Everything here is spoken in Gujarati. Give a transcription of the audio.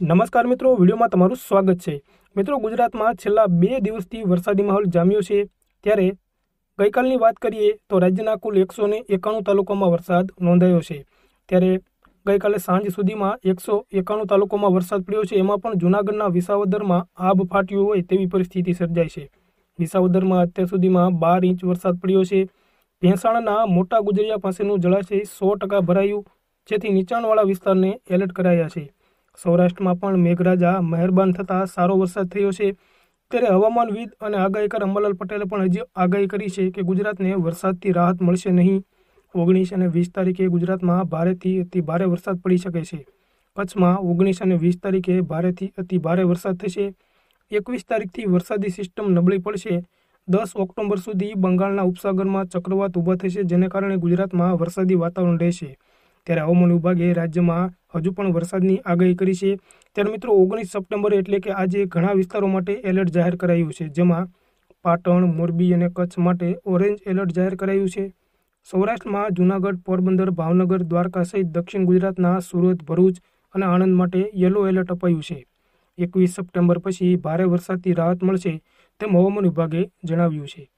નમસ્કાર મિત્રો, વિડીયોમાં તમારું સ્વાગત છે. મિત્રો, ગુજરાતમાં છેલ્લા બે દિવસથી વરસાદી માહોલ જામ્યો છે. ત્યારે ગઈકાલની વાત કરીએ તો રાજ્યના કુલ એકસો ને એકાણું તાલુકામાં વરસાદ નોંધાયો છે. ત્યારે ગઈકાલે સાંજ સુધીમાં એકસો એકાણું તાલુકામાં વરસાદ પડ્યો છે. એમાં પણ જૂનાગઢના વિસાવદરમાં આબ ફાટ્યું હોય તેવી પરિસ્થિતિ સર્જાઈ છે. વિસાવદરમાં અત્યાર સુધીમાં બાર ઇંચ વરસાદ પડ્યો છે. ભેંસાણના મોટા ગુજરિયા પાસેનું જળાશય સો ટકા ભરાયું, જેથી નીચાણવાળા વિસ્તારને એલર્ટ કરાયા છે. સૌરાષ્ટ્રમાં પણ મેઘરાજા મહેરબાન થતાં સારો વરસાદ થયો છે. ત્યારે હવામાનવિદ અને આગાહીકાર અંબાલાલ પટેલે પણ હજી આગાહી કરી છે કે ગુજરાતને વરસાદથી રાહત મળશે નહીં. ઓગણીસ અને વીસ તારીખે ગુજરાતમાં ભારેથી અતિ ભારે વરસાદ પડી શકે છે. કચ્છમાં ઓગણીસ અને વીસ તારીખે ભારેથી અતિ ભારે વરસાદ થશે. એકવીસ તારીખથી વરસાદી સિસ્ટમ નબળી પડશે. દસ ઓક્ટોબર સુધી બંગાળના ઉપસાગરમાં ચક્રવાત ઊભા થશે, જેને કારણે ગુજરાતમાં વરસાદી વાતાવરણ રહેશે. ત્યારે હવામાન વિભાગે રાજ્યમાં હજુ પણ વરસાદની આગાહી કરી છે. ત્યારે મિત્રો, ઓગણીસ સપ્ટેમ્બર એટલે કે આજે ઘણા વિસ્તારો માટે એલર્ટ જાહેર કરાયું છે. જેમાં પાટણ, મોરબી અને કચ્છ માટે ઓરેન્જ એલર્ટ જાહેર કરાયું છે. સૌરાષ્ટ્રમાં જૂનાગઢ, પોરબંદર, ભાવનગર, દ્વારકા સહિત દક્ષિણ ગુજરાતના સુરત, ભરૂચ અને આણંદ માટે યલો એલર્ટ અપાયું છે. એકવીસ સપ્ટેમ્બર પછી ભારે વરસાદથી રાહત મળશે તેમ હવામાન વિભાગે જણાવ્યું છે.